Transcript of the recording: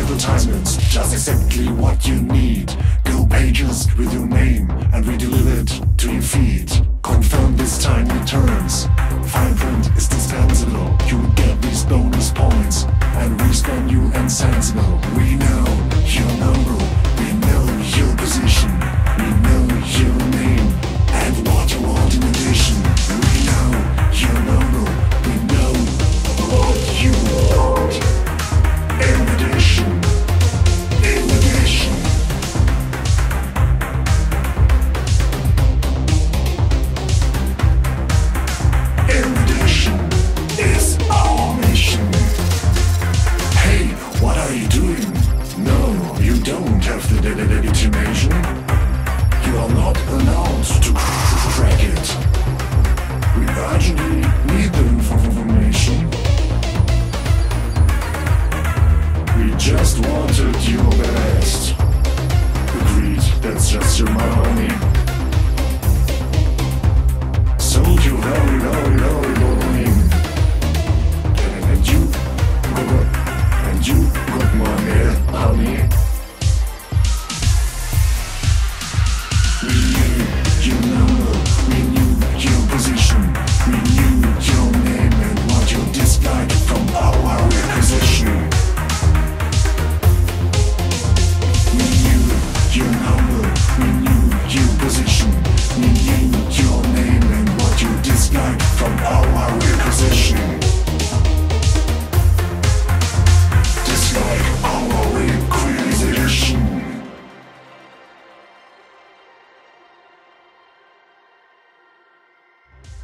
advertisements, just exactly what you need. Go pages with your name and we deliver it